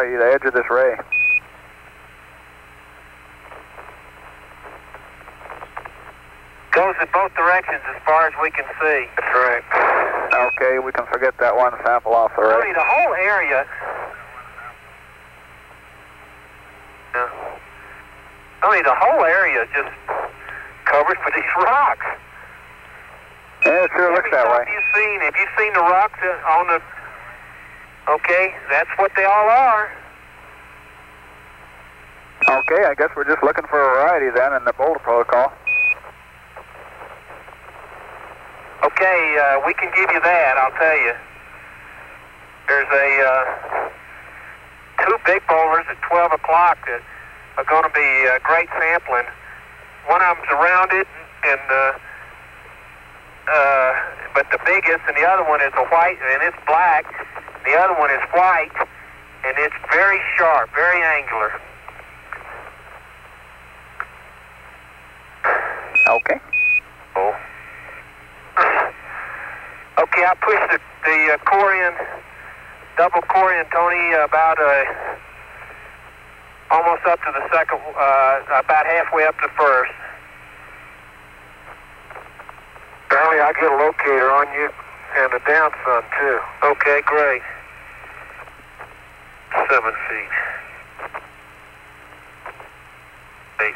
Charlie, the edge of this ray. Goes in both directions as far as we can see. That's right. Okay, we can forget that one sample off the Tony, ray. the whole area. Yeah. Tony, the whole area just covered with these rocks. Yeah, it sure looks that way. Have you seen? Have you seen the rocks on the? Okay, that's what they all are. Okay, I guess we're just looking for a variety then in the boulder protocol. Okay, uh, we can give you that. I'll tell you. There's a uh, two big boulders at 12 o'clock that are going to be uh, great sampling. One of them's rounded, and uh, uh, but the biggest, and the other one is a white, and it's black. The other one is white, and it's very sharp, very angular. Okay. Oh. Okay, I pushed the, the uh, core in, double core in, Tony, about uh, almost up to the second, uh, about halfway up to first. Charlie, I get a locator on you and a down sun too. Okay, great. Seven feet. Eight.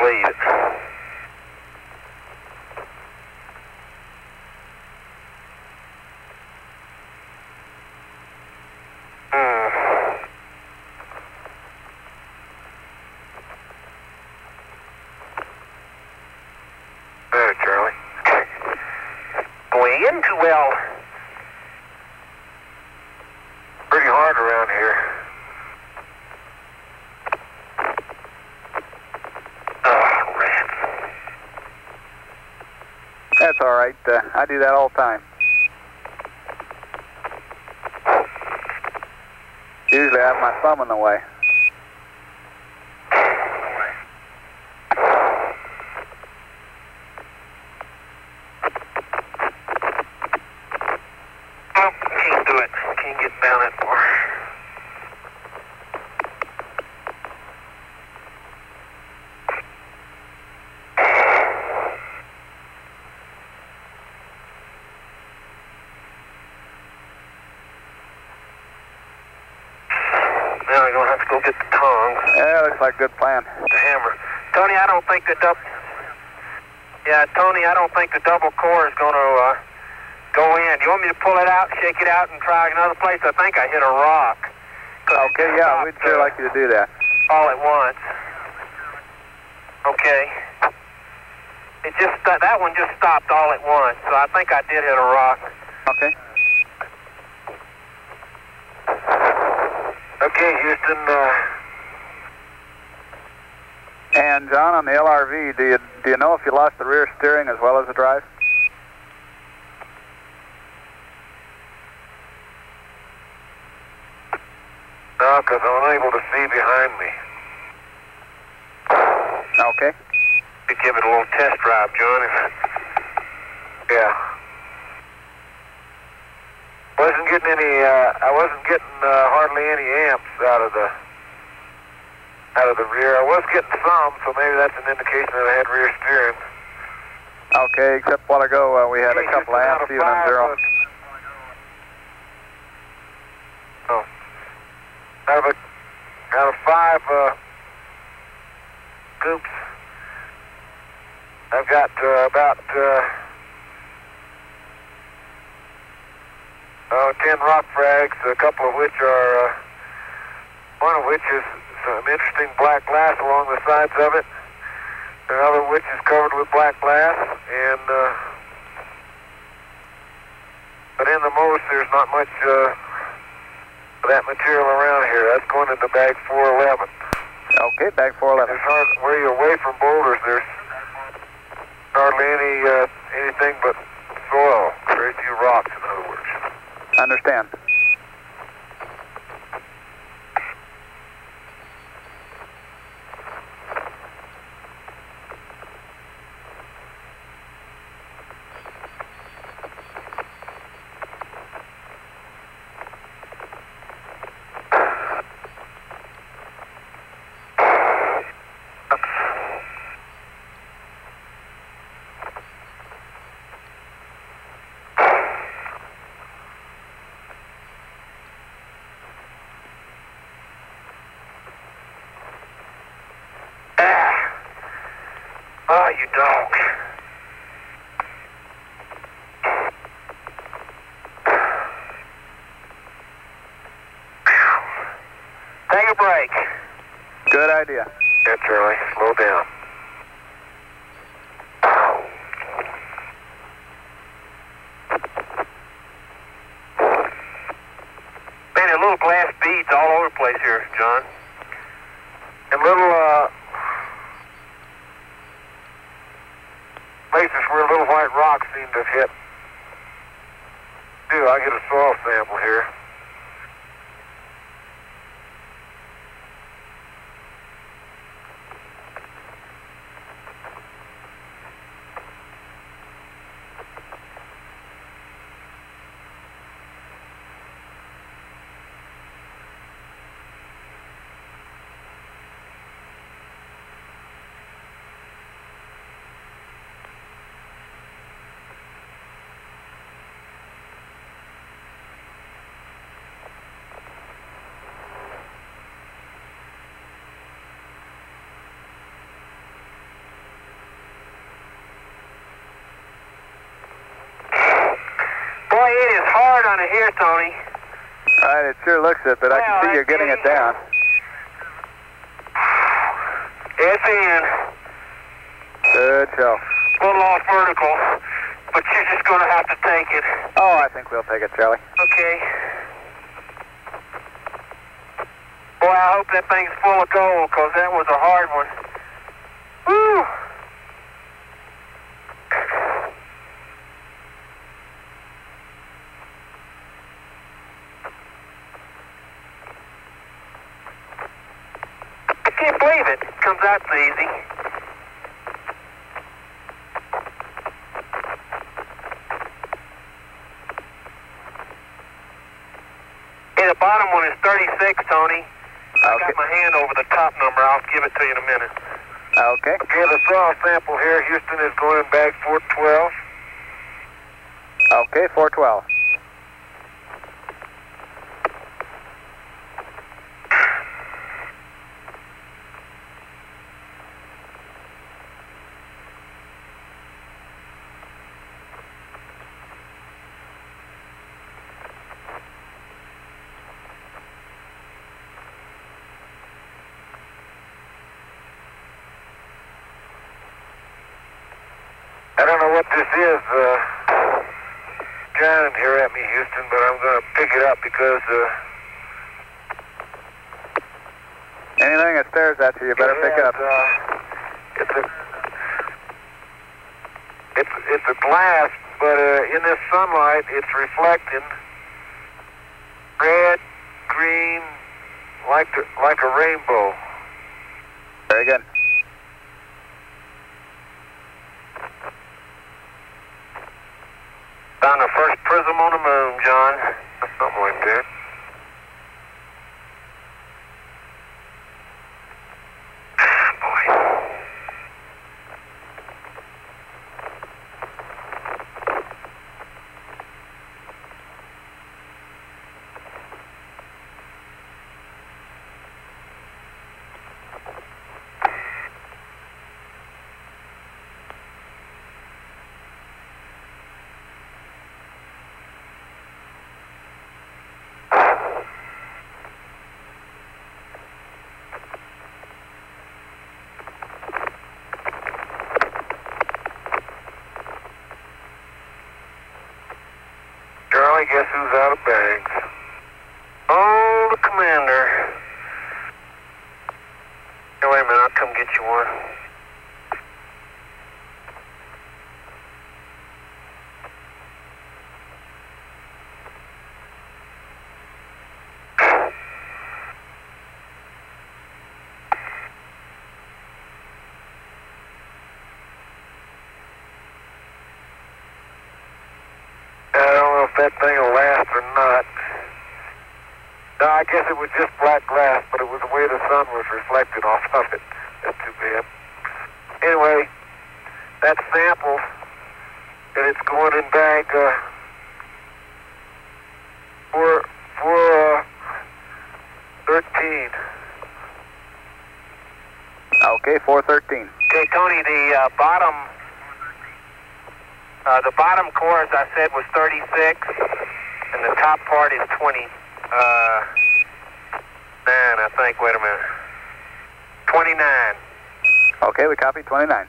Leave it. Hmm. There, Charlie. Well. Pretty hard around here. Oh, rats. That's all right. Uh, I do that all the time. Usually I have my thumb in the way. Oh, can't do it. Can't get down that far. Now I'm gonna have to go get the tongs, Yeah, looks like a good plan. the hammer. Tony, I don't think the double. Yeah, Tony, I don't think the double core is gonna uh, go in. Do you want me to pull it out, shake it out, and try another place? I think I hit a rock. Okay, yeah, we'd sure uh, like you to do that. all at once. Okay. It just that that one just stopped all at once, so I think I did hit a rock. Okay. Okay, Houston. Uh, And John, on the LRV, do you do you know if you lost the rear steering as well as the drive? no, because I'm unable to see behind me. Okay. To give it a little test drive, John. If, Yeah. Wasn't getting any. Uh, I wasn't getting uh, hardly any amps out of the out of the rear. I was getting some, so maybe that's an indication that I had rear steering. Okay, except while ago uh, we had a couple of amps even on zero. oh. Out of a, out of five uh, scoops, I've got uh, about uh, oh, ten rock frags, a couple of which are, uh, one of which is some interesting black glass along the sides of it, another of which is covered with black glass, and uh, but in the most, there's not much uh, of that material around here. That's going into bag 411. Okay, bag 411. There's hard, where you're away from boulders, there's hardly any uh, anything but soil. Very few rocks, in other words. Understand. Oh, you don't. Take a break. Good idea. Yeah, Charlie, slow down. Man, are little glass beads all over the place here, John. And little, uh, places where little white rocks seem to have hit. Sample here? Boy, it is hard on it here, Tony. All right, it sure looks it, but I can see you're getting it down. It's in. Good show. A little off vertical, but you're just going to have to take it. Oh, I think we'll take it, Charlie. Okay. Boy, I hope that thing's full of gold, because that was a hard one. Woo! Can't believe it. Comes out so easy. Hey, the bottom one is 36, Tony. I Okay. got my hand over the top number. I'll give it to you in a minute. Okay. Okay, the soil sample here, Houston is going in bag 412. Okay, 412. I don't know what this is, uh, John here at me, Houston, but I'm going to pick it up because, uh, Anything that stares at you, you better pick it up. has, Uh, it's a, it's it's a glass, but uh, in this sunlight, it's reflecting red, green, like the, like a rainbow. Very good. Found the first prism on the moon, John. Something like that. Boy. Charlie, guess who's out of bags? Oh, the commander. Here, wait a minute. I'll come get you one. That thing will last or not. No, I guess it was just black glass, but it was the way the sun was reflected off of it. That's too bad. Anyway, that sample, and it's going in bag uh, four, four, uh, 13. Okay, 413. Okay, Tony, the uh, bottom, uh, the bottom chorus I said was 36, and the top part is 20. Uh, nine, I think. Wait a minute. 29. Okay, we copy 29.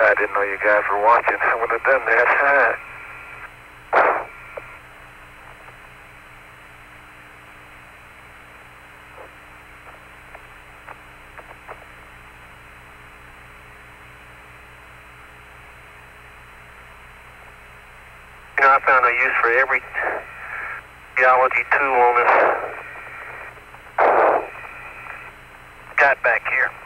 I didn't know you guys were watching. I would have done that. found a use for every geology tool on this got back here.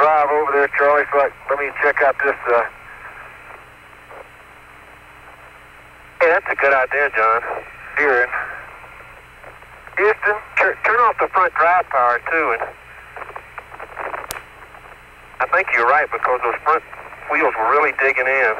Drive over there, Charlie, so I, let me check out this, uh, Hey, that's a good idea, John. hearing. Houston, tur- turn off the front drive power too, and I think you're right because those front wheels were really digging in.